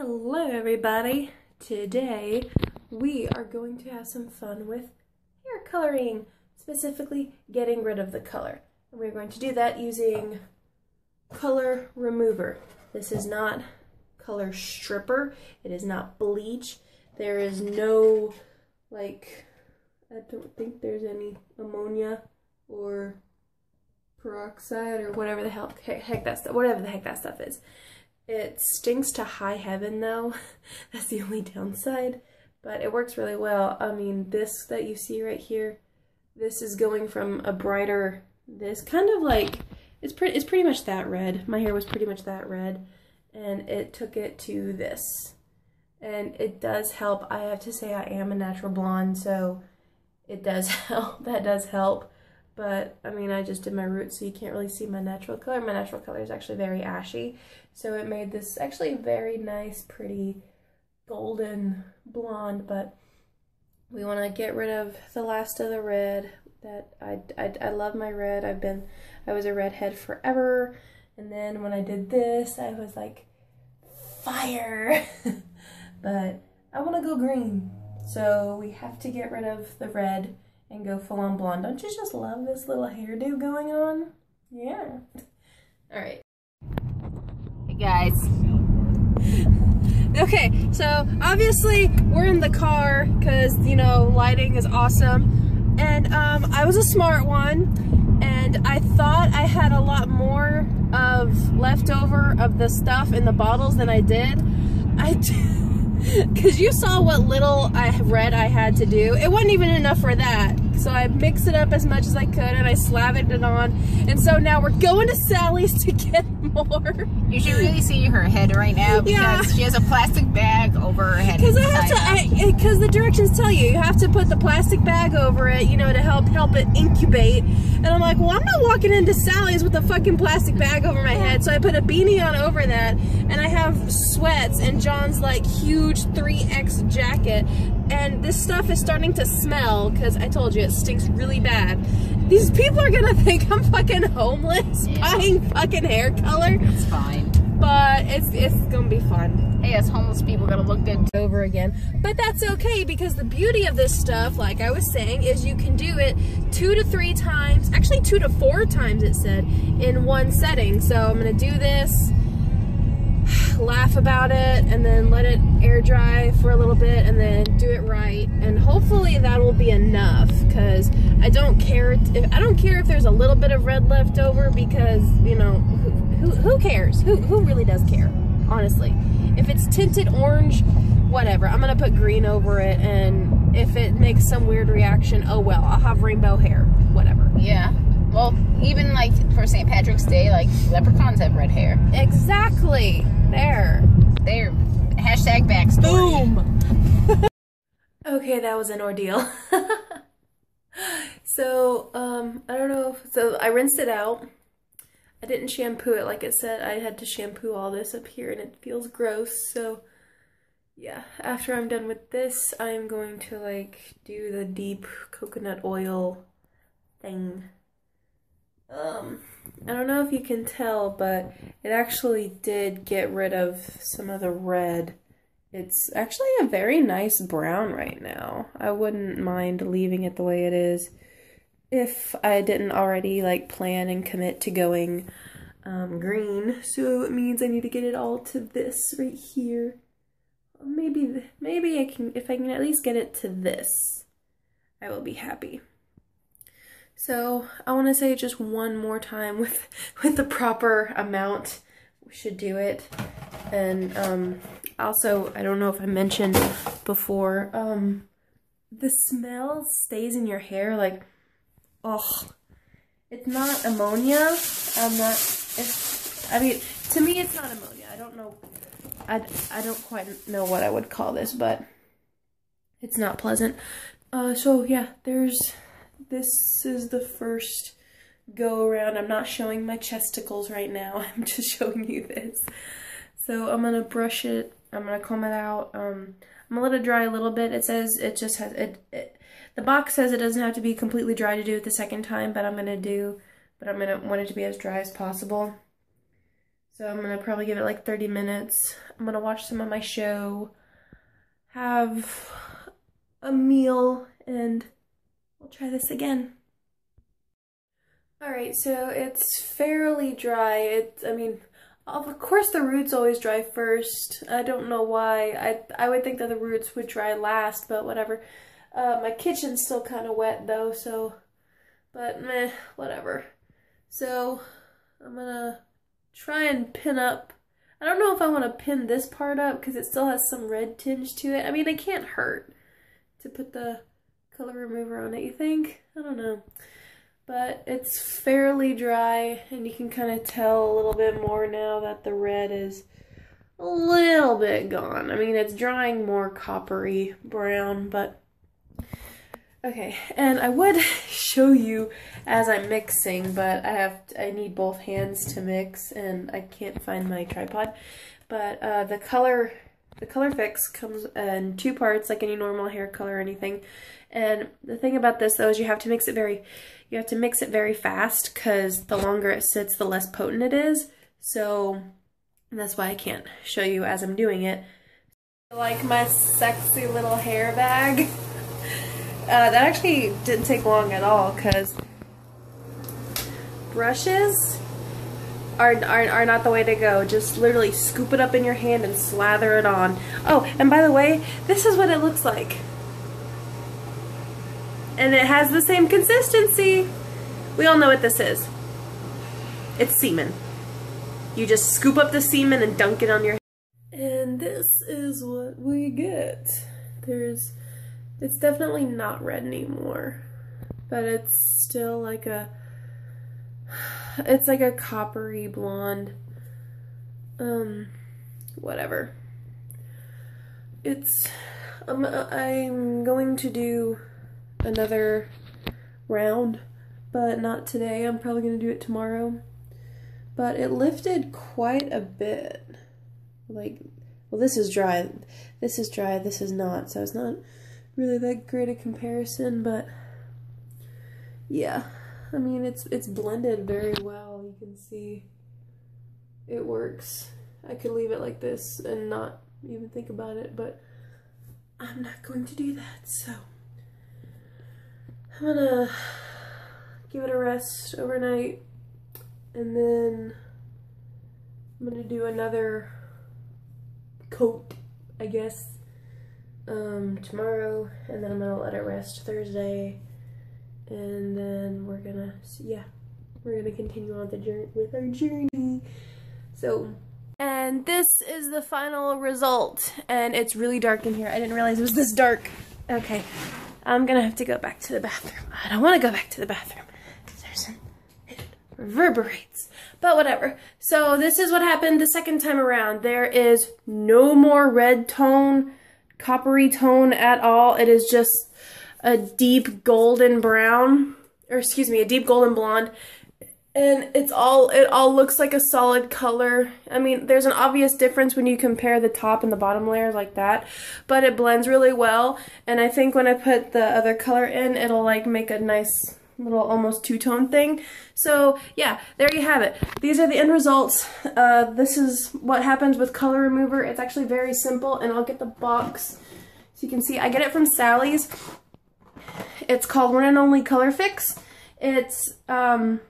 Hello everybody! Today we are going to have some fun with hair coloring, specifically getting rid of the color. And we're going to do that using color remover. This is not color stripper, it is not bleach. There is no, like, I don't think there's any ammonia or peroxide or whatever the hell heck that stuff whatever the heck that stuff is. It stinks to high heaven though. That's the only downside. But it works really well. I mean, this that you see right here, this is going from a brighter, this kind of like, it's pretty, it's pretty much that red. My hair was pretty much that red. And it took it to this. And it does help. I have to say I am a natural blonde, so it does help. That does help. But, I mean, I just did my roots, so you can't really see my natural color. My natural color is actually very ashy. So it made this actually very nice, pretty golden blonde. But we want to get rid of the last of the red. That I, I, I love my red. I've been, I was a redhead forever. And then when I did this, I was like, fire. but I want to go green. So we have to get rid of the red and go full on blonde. Don't you just love this little hairdo going on? Yeah. All right. Hey guys. Okay, so obviously we're in the car because, you know, lighting is awesome. And um, I was a smart one and I thought I had a lot more of leftover of the stuff in the bottles than I did. I did. Because you saw what little I read I had to do. It wasn't even enough for that. So I mixed it up as much as I could and I slathered it on. And so now we're going to Sally's to get more. You should really see her head right now because yeah. she has a plastic bag over her head. Because I because the directions tell you, you have to put the plastic bag over it, you know, to help help it incubate. And I'm like, well, I'm not walking into Sally's with a fucking plastic bag over my head. So I put a beanie on over that and I have sweats and John's like huge 3X jacket and this stuff is starting to smell because I told you it stinks really bad. These people are gonna think I'm fucking homeless yeah. buying fucking hair color. It's fine. But it's it's gonna be fun. Hey, us homeless people gotta look good over again. But that's okay because the beauty of this stuff, like I was saying, is you can do it two to three times, actually two to four times it said, in one setting. So I'm gonna do this laugh about it and then let it air dry for a little bit and then do it right and hopefully that will be enough because I don't care if I don't care if there's a little bit of red left over because you know who, who, cares who, who really does care honestly if it's tinted orange whatever I'm gonna put green over it and if it makes some weird reaction oh well I'll have rainbow hair whatever yeah well, even like for St. Patrick's Day, like leprechauns have red hair. Exactly. There. There. Hashtag backstory. Boom. okay, that was an ordeal. so, um, I don't know. If, so I rinsed it out. I didn't shampoo it like it said. I had to shampoo all this up here and it feels gross. So, yeah, after I'm done with this, I'm going to like do the deep coconut oil thing. Um, I don't know if you can tell, but it actually did get rid of some of the red. It's actually a very nice brown right now. I wouldn't mind leaving it the way it is if I didn't already like plan and commit to going um, green. So it means I need to get it all to this right here. Maybe, maybe I can, if I can at least get it to this, I will be happy. So I want to say just one more time with, with the proper amount. We should do it. And um, also, I don't know if I mentioned before, um, the smell stays in your hair like, oh, it's not ammonia. I'm not, it's, I mean, to me it's not ammonia. I don't know, I, I don't quite know what I would call this, but it's not pleasant. Uh, so yeah, there's this is the first go around. I'm not showing my chesticles right now. I'm just showing you this. So I'm gonna brush it. I'm gonna comb it out. Um, I'm gonna let it dry a little bit. It says it just has it, it. The box says it doesn't have to be completely dry to do it the second time, but I'm gonna do. But I'm gonna want it to be as dry as possible. So I'm gonna probably give it like 30 minutes. I'm gonna watch some of my show, have a meal, and we'll try this again. Alright, so it's fairly dry. It's, I mean, of course the roots always dry first. I don't know why. I, I would think that the roots would dry last, but whatever. Uh, my kitchen's still kind of wet though, so, but meh, whatever. So, I'm gonna try and pin up. I don't know if I want to pin this part up because it still has some red tinge to it. I mean, it can't hurt to put the color remover on it, you think? I don't know. But it's fairly dry and you can kind of tell a little bit more now that the red is a little bit gone. I mean, it's drying more coppery brown, but Okay, and I would show you as I'm mixing, but I have I need both hands to mix, and I can't find my tripod. But uh, the color the color fix comes in two parts, like any normal hair color or anything. And the thing about this though is you have to mix it very you have to mix it very fast because the longer it sits, the less potent it is. So that's why I can't show you as I'm doing it. Like my sexy little hair bag. Uh, that actually didn't take long at all because brushes are, are, are not the way to go. Just literally scoop it up in your hand and slather it on. Oh, and by the way, this is what it looks like. And it has the same consistency. We all know what this is. It's semen. You just scoop up the semen and dunk it on your And this is what we get. There's it's definitely not red anymore, but it's still like a, it's like a coppery blonde, um, whatever. It's, um, I'm going to do another round, but not today. I'm probably going to do it tomorrow. But it lifted quite a bit. Like, well, this is dry. This is dry. This is not. So it's not really that great a comparison, but yeah, I mean, it's, it's blended very well. You can see it works. I could leave it like this and not even think about it, but I'm not going to do that, so I'm gonna give it a rest overnight and then I'm gonna do another coat, I guess, um, tomorrow, and then I'm gonna let it rest Thursday, and then we're gonna, yeah, we're gonna continue on the journey with our journey. So, and this is the final result, and it's really dark in here. I didn't realize it was this dark. Okay, I'm gonna have to go back to the bathroom. I don't want to go back to the bathroom there's it reverberates. But whatever. So this is what happened the second time around. There is no more red tone coppery tone at all. It is just a deep golden brown, or excuse me, a deep golden blonde. And it's all, it all looks like a solid color. I mean, there's an obvious difference when you compare the top and the bottom layers like that, but it blends really well. And I think when I put the other color in, it'll like make a nice little almost two-tone thing. So yeah, there you have it. These are the end results. Uh, this is what happens with color remover. It's actually very simple and I'll get the box so you can see. I get it from Sally's. It's called One N Only Color Fix. It's, um,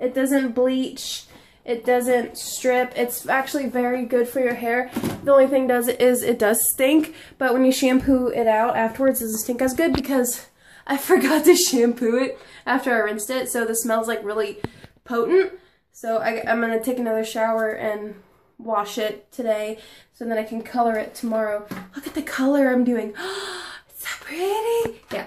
it doesn't bleach. It doesn't strip. It's actually very good for your hair. The only thing does is it does stink, but when you shampoo it out afterwards, it doesn't stink as good because I forgot to shampoo it after I rinsed it, so the smell's like really potent. So I, I'm gonna take another shower and wash it today so then I can color it tomorrow. Look at the color I'm doing. it's so pretty. Yeah,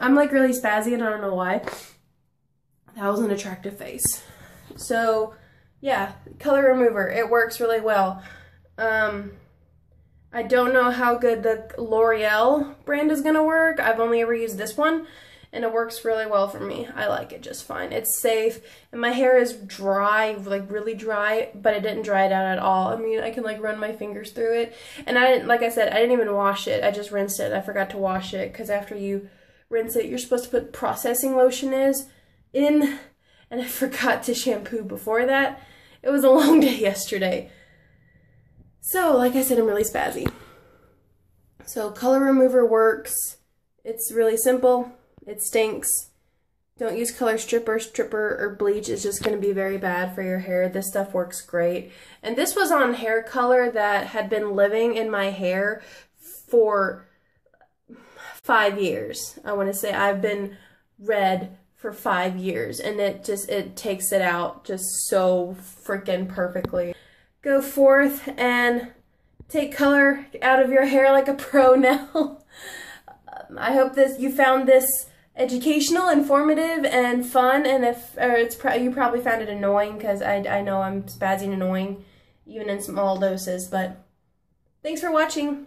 I'm like really spazzy and I don't know why. That was an attractive face. So yeah, color remover. It works really well. Um, I don't know how good the L'Oreal brand is going to work. I've only ever used this one and it works really well for me. I like it just fine. It's safe and my hair is dry, like really dry, but it didn't dry it out at all. I mean, I can like run my fingers through it. And I didn't, like I said, I didn't even wash it. I just rinsed it. I forgot to wash it because after you rinse it, you're supposed to put processing lotion is in and I forgot to shampoo before that. It was a long day yesterday. So, like I said, I'm really spazzy. So, color remover works. It's really simple. It stinks. Don't use color stripper, stripper, or bleach. It's just going to be very bad for your hair. This stuff works great. And this was on hair color that had been living in my hair for five years. I want to say I've been red for five years and it just, it takes it out just so freaking perfectly. Go forth and take color out of your hair like a pro now. Um, I hope this you found this educational, informative, and fun. And if or it's pro you probably found it annoying because I, I know I'm spazzing annoying even in small doses. But thanks for watching.